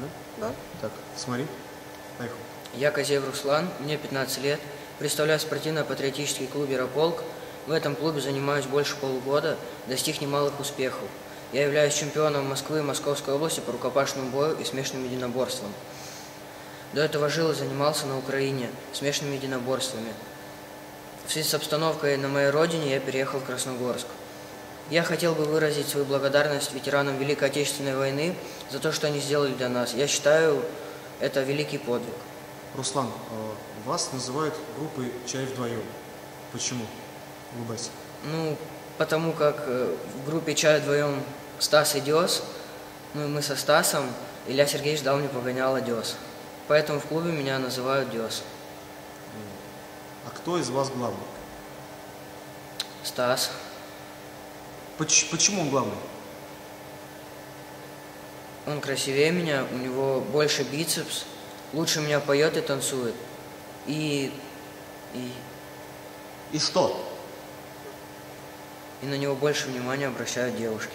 Да? Да. Так, смотри. Поехал. Я Козеев Руслан, мне 15 лет. Представляю спортивно-патриотический клуб «Ярополк». В этом клубе занимаюсь больше полугода, достиг немалых успехов. Я являюсь чемпионом Москвы и Московской области по рукопашному бою и смешанным единоборствам. До этого жил и занимался на Украине смешанными единоборствами. В связи с обстановкой на моей родине я переехал в Красногорск. Я хотел бы выразить свою благодарность ветеранам Великой Отечественной войны за то, что они сделали для нас. Я считаю, это великий подвиг. Руслан, э, вас называют группой «Чай вдвоем». Почему? Улыбайся. Ну, потому как э, в группе чай вдвоем Стас и Дес, ну и мы со Стасом, Илья Сергеевич дал мне погоняло Дес. Поэтому в клубе меня называют Дес. А кто из вас главный? Стас. Поч- почему он главный? Он красивее меня, у него больше бицепс, лучше меня поет и танцует. И, и, И что? и на него больше внимания обращают девушки.